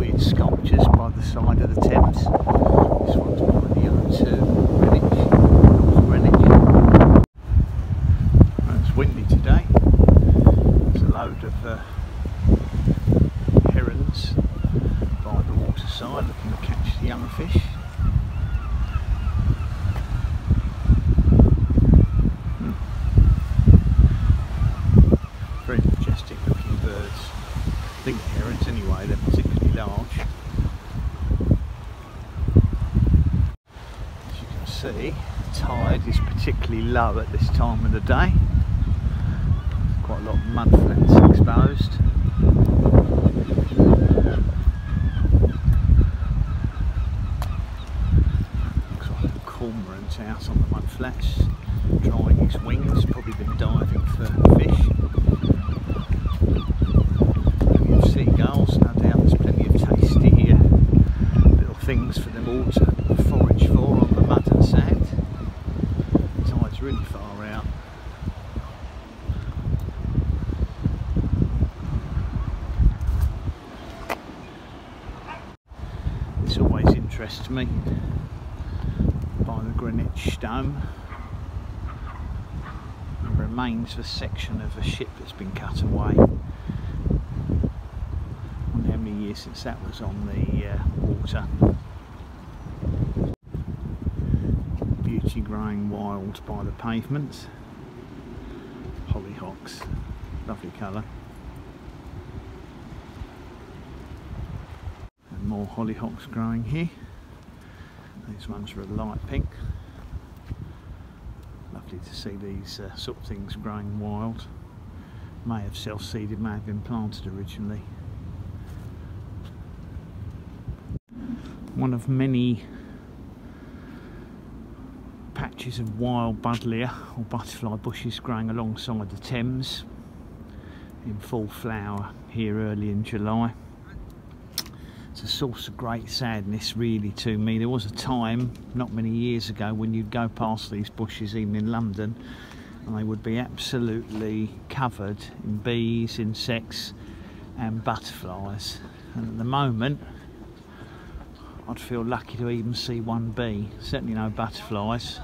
weird sculptures by the side of the Thames. This one's one of the O2 Greenwich, North Greenwich. It's windy today. There's a load of uh, herons by the waterside looking to catch the young fish. Hmm. Very majestic looking birds. I think herons anyway, they're particularly As you can see, the tide is particularly low at this time of the day. Quite a lot of mudflats exposed. Looks like a cormorant out on the mudflats, drying his wings, probably been diving for fish. Plenty of seagulls, no doubt there's plenty of tasty uh, little things for them all to forage for on the mud and sand. The tide's really far out. This always interests me by the Greenwich. The remains of a section of a ship that's been cut away. I wonder how many years since that was on the uh, water. Growing wild by the pavements. Hollyhocks, lovely colour. And more hollyhocks growing here. These ones are a light pink. Lovely to see these uh, sort of things growing wild. May have self-seeded, may have been planted originally. One of many of wild buddleia or butterfly bushes growing alongside the Thames in full flower here early in July it's a source of great sadness really to me. There was a time, not many years ago, when you'd go past these bushes even in London and they would be absolutely covered in bees, insects and butterflies. And at the moment, I'd feel lucky to even see one bee, certainly no butterflies.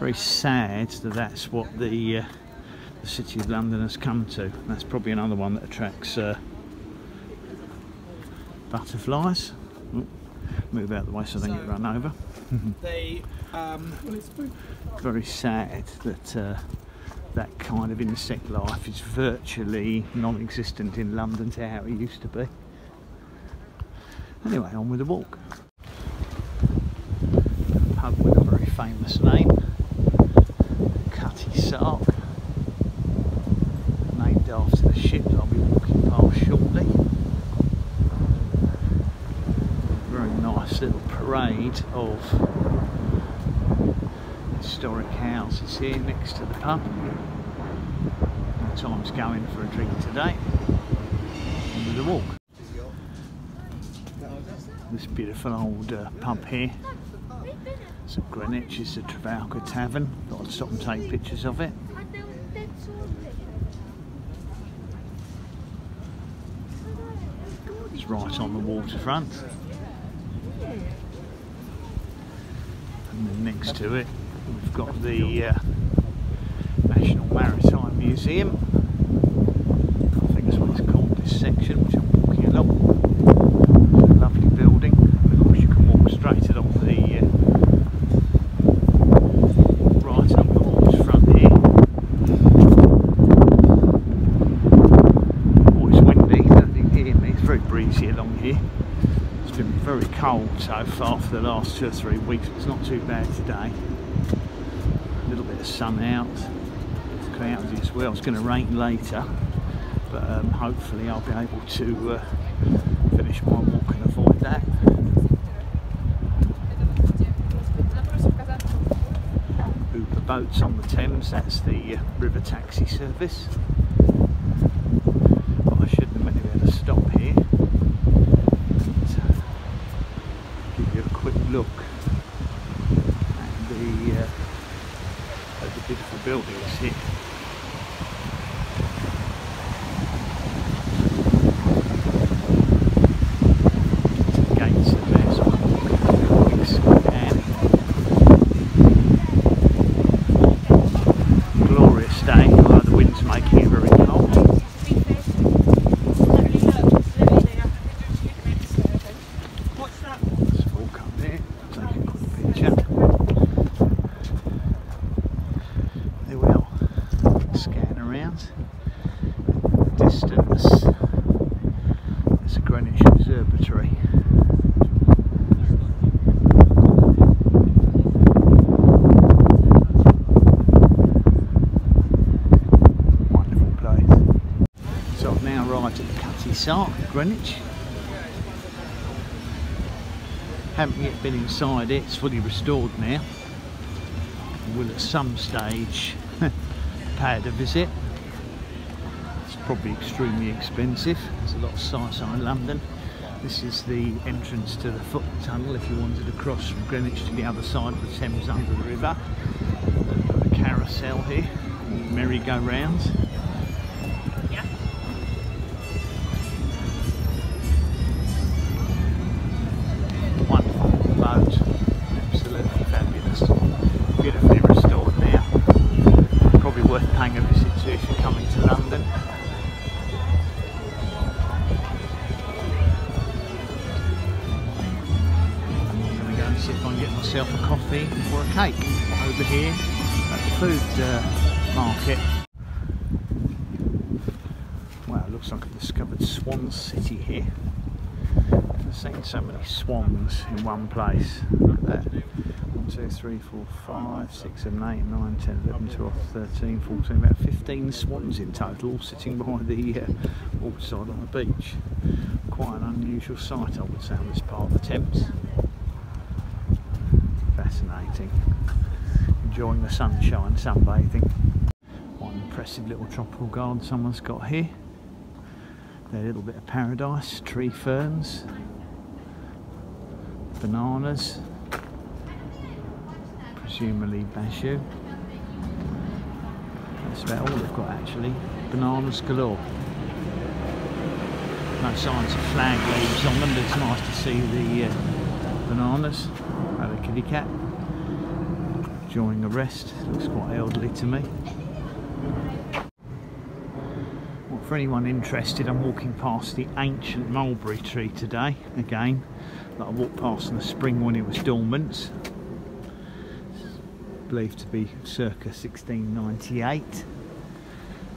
Very sad that that's what the, uh, the City of London has come to. That's probably another one that attracts uh, butterflies. Ooh, move out the way so they don't get run over. They, um, Very sad that uh, that kind of insect life is virtually non-existent in London to how it used to be. Anyway, on with the walk. Pub with a very famous name, Cutty Sark, named after the ship that I'll be walking past shortly. Very nice little parade of historic houses here next to the pub. No time's going for a drink today. On with the walk. This beautiful old uh, pub here. It's at Greenwich, it's the Trafalgar Tavern. Thought I'd stop and take pictures of it. It's right on the waterfront. And then next to it, we've got the uh, National Maritime Museum. I think that's what it's called, this section, which I'm walking along. Lovely building. Of course, you can walk straight along the uh, right up the waterfront here. Oh, it's windy. I don't think you can hear me. It's very breezy along here. It's been very cold so far for the last two or three weeks, it's not too bad today. A little bit of sun out, it's cloudy as well. It's going to rain later, but um, hopefully I'll be able to uh, finish my walk and avoid that. Uber boats on the Thames, that's the uh, river taxi service. But I shouldn't have maybe had to stop here. So, give you a quick look at the, uh, at the beautiful buildings here. wind's making it very cold. Let's walk up there, take a quick picture. There we are, Distance, there's a Greenwich Observatory. Wonderful place. So I've now arrived at the Cutty Sark, Greenwich. Haven't yet been inside it, it's fully restored now. Will at some stage pay it a visit. Probably extremely expensive. There's a lot of sights on London. This is the entrance to the foot tunnel if you wanted to cross from Greenwich to the other side of the Thames under the river. A carousel here, merry-go-rounds. If I can get myself a coffee or a cake over here at the food uh, market. Wow, looks like I've discovered Swan City here. I've seen so many swans in one place. Look at that. 1, 2, 3, 4, 5, 6, 7, 8, 9, 10, 11, 12, 13, 14, about 15 swans in total sitting by the uh, waterside on the beach. Quite an unusual sight I would say on this part of the Thames. Fascinating. Enjoying the sunshine, sunbathing. What an impressive little tropical garden someone's got here. Their little bit of paradise, tree ferns, bananas, presumably basjoo. That's about all they've got actually. Bananas galore. No signs of flag leaves on them, but it's nice to see the uh, bananas. The kitty cat a rest. Looks quite elderly to me. Well, for anyone interested, I'm walking past the ancient mulberry tree today, again, that I walked past in the spring when it was dormant. Believed to be circa 1698.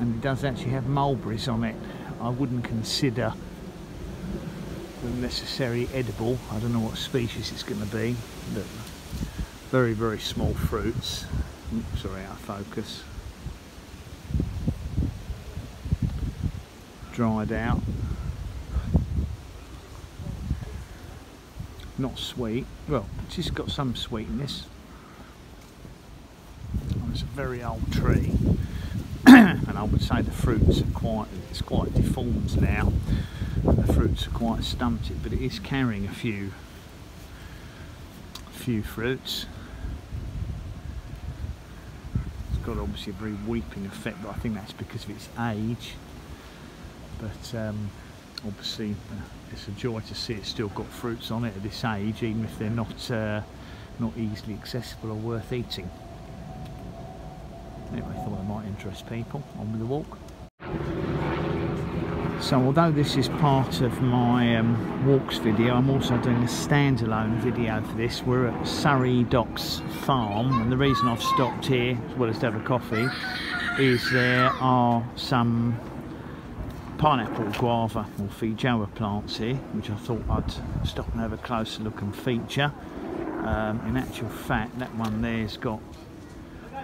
And it does actually have mulberries on it. I wouldn't consider them necessarily edible. I don't know what species it's going to be, but very, very small fruits. Oops, sorry, out of focus. dried out. Not sweet. Well, it's just got some sweetness. Oh, it's a very old tree. and I would say the fruits are quite, it's quite deformed now. The fruits are quite stunted, but it is carrying a few, a few fruits. It's got obviously a very weeping effect, but I think that's because of its age. But um, obviously uh, it's a joy to see it's still got fruits on it at this age even if they're not uh, not easily accessible or worth eating. Anyway I thought it might interest people on with the walk so although this is part of my um, walks video I'm also doing a standalone video for this we're at Surrey Docks Farm and the reason I've stopped here as well as to have a coffee is there are some pineapple, guava or feijoa plants here which I thought I'd stop and have a closer look and feature. Um, in actual fact that one there's got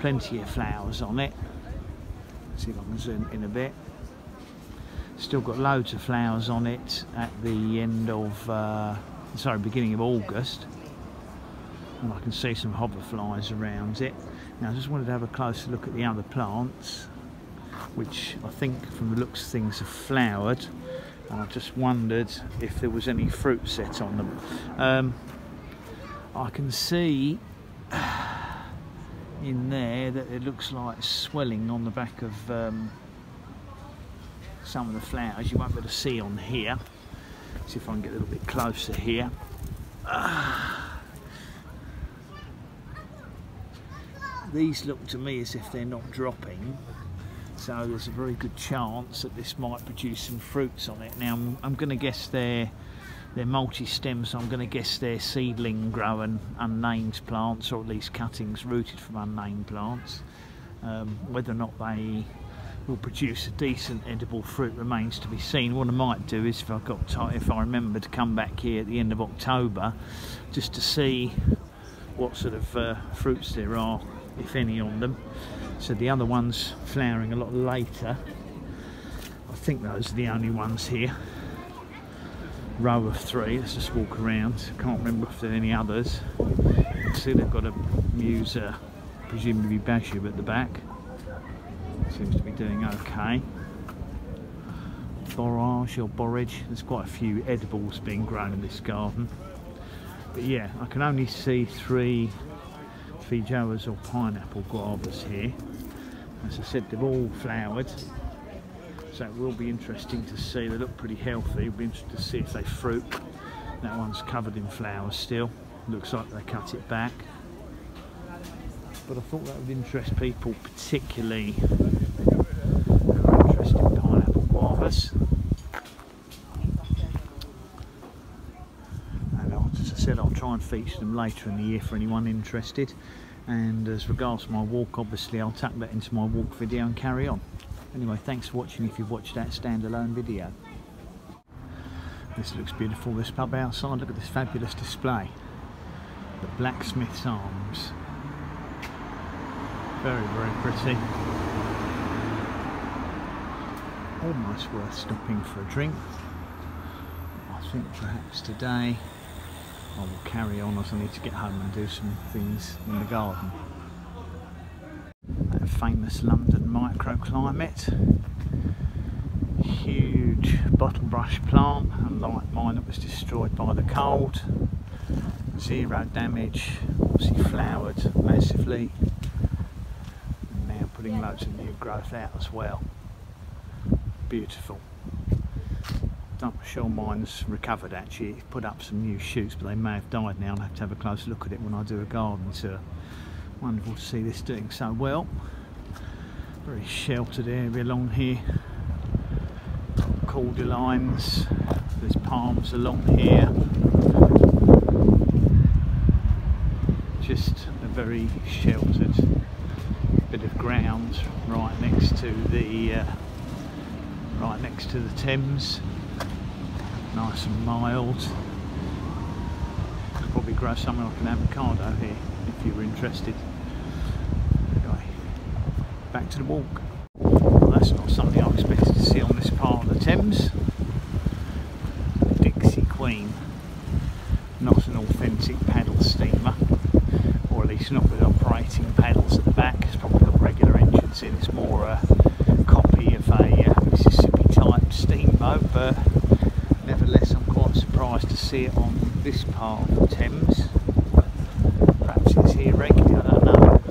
plenty of flowers on it. Let's see if I can zoom in a bit. Still got loads of flowers on it at the end of, uh, sorry, beginning of August. And I can see some hoverflies around it. Now I just wanted to have a closer look at the other plants which I think from the looks of things have flowered and I just wondered if there was any fruit set on them. Um, I can see in there that it looks like swelling on the back of um, some of the flowers. You won't be able to see on here. See if I can get a little bit closer here. These look to me as if they're not dropping So there's a very good chance that this might produce some fruits on it. Now I'm, I'm going to guess they're they're multi-stem, so I'm going to guess they're seedling growing unnamed plants, or at least cuttings rooted from unnamed plants. Um, whether or not they will produce a decent edible fruit remains to be seen. What I might do is, if I got time, if I remember to come back here at the end of October, just to see what sort of uh, fruits there are, if any, on them. So the other ones flowering a lot later. I think those are the only ones here. Row of three. Let's just walk around. Can't remember if there are any others. See, they've got a Musa, presumably basjoo at the back seems to be doing okay. Borage or borage, there's quite a few edibles being grown in this garden. But yeah, I can only see three feijoas or pineapple guavas here. As I said, they've all flowered. So it will be interesting to see. They look pretty healthy. It'll be interesting to see if they fruit. That one's covered in flowers still. Looks like they cut it back but I thought that would interest people particularly who are interested in And as I said, I'll try and feature them later in the year for anyone interested. And as regards to my walk, obviously I'll tuck that into my walk video and carry on. Anyway, thanks for watching if you've watched that standalone video. This looks beautiful, this pub outside. Look at this fabulous display. The Blacksmith's Arms. Very, very pretty. Almost worth stopping for a drink. I think perhaps today I will carry on as I need to get home and do some things in the garden. That famous London microclimate. Huge bottle brush plant, unlike mine that was destroyed by the cold. Zero damage, obviously flowered massively Now putting loads of new growth out as well. Beautiful. Sure mine's recovered actually. It's put up some new shoots, but they may have died now. I'll have to have a close look at it when I do a garden tour. Wonderful to see this doing so well. Very sheltered area along here. Cordylines. There's palms along here. Just a very sheltered bit of ground right next to the uh, right next to the Thames. Nice and mild. Could probably grow something like an avocado here if you were interested. Anyway back to the walk. Well, that's not something I expected to see on this part of the Thames. Dixie Queen. Not an authentic paddle steamer. Or at least not with operating paddles at the back. It's probably got regular engines in. It's more a copy of a uh, Mississippi but uh, nevertheless I'm quite surprised to see it on this part of the Thames. Perhaps it's here regularly, I don't know.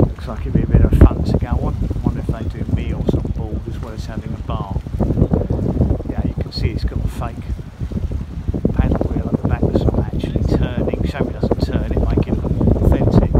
Looks like it'd be a bit of fun to go on. I wonder if they do meals on board as well as having a bar. Yeah, you can see it's got a fake paddle wheel at the back that's not actually turning. Shame it doesn't turn, it make it look more authentic.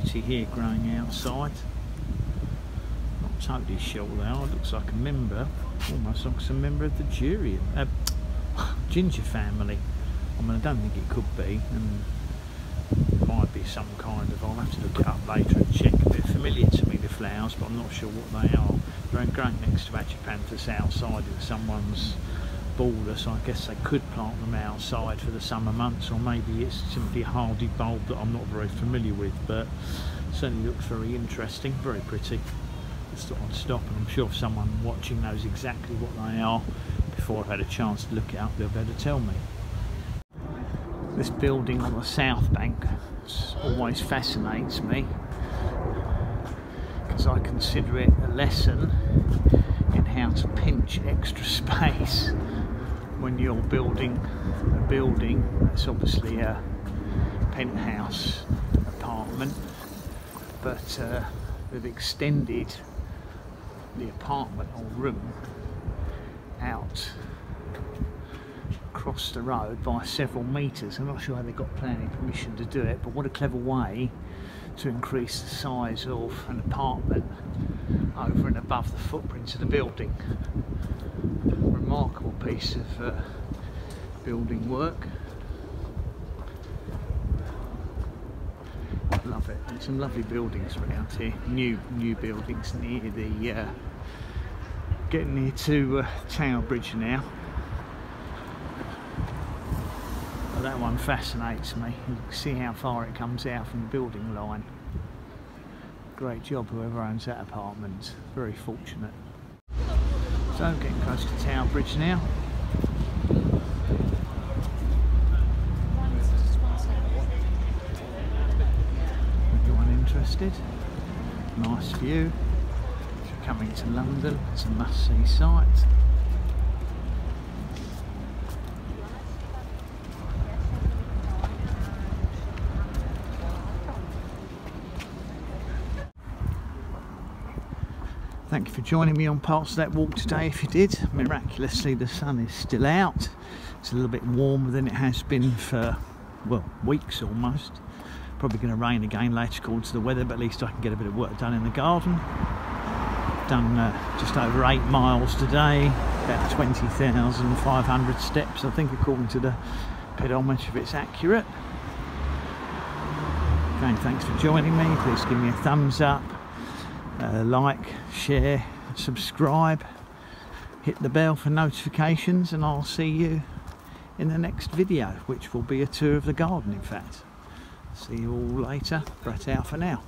Here growing outside. Not totally sure though, looks like a member, almost like a member of the jury, uh, ginger family. I mean I don't think it could be and it might be some kind of, I'll have to look it up later and check. They're familiar to me the flowers but I'm not sure what they are. They're growing next to Acherontia outside in someone's border so I guess they could plant them outside for the summer months or maybe it's simply a hardy bulb that I'm not very familiar with but certainly looks very interesting very pretty. Just thought I'd stop and I'm sure if someone watching knows exactly what they are before I've had a chance to look it up they'll be able to tell me. This building on the south bank always fascinates me because I consider it a lesson to pinch extra space when you're building a building that's obviously a penthouse apartment but uh, they've extended the apartment or room out across the road by several metres. I'm not sure how they got planning permission to do it, but what a clever way to increase the size of an apartment over and above the footprint of the building. Remarkable piece of uh, building work. Love it. And some lovely buildings around here. New new buildings near the uh, getting near to uh, Tower Bridge now. But that one fascinates me. You can see how far it comes out from the building line. Great job whoever owns that apartment. Very fortunate. So getting close to Tower Bridge now. Anyone interested? Nice view. If you're coming to London, it's a must-see site. Thank you for joining me on parts of that walk today if you did. Miraculously the sun is still out. It's a little bit warmer than it has been for, well, weeks almost. Probably going to rain again later according to the weather, but at least I can get a bit of work done in the garden. Done uh, just over eight miles today, about 20,500 steps I think according to the pedometer if it's accurate. Again, thanks for joining me. Please give me a thumbs up uh, like, share, subscribe, hit the bell for notifications, and I'll see you in the next video, which will be a tour of the garden, in fact. See you all later. Brett out for now.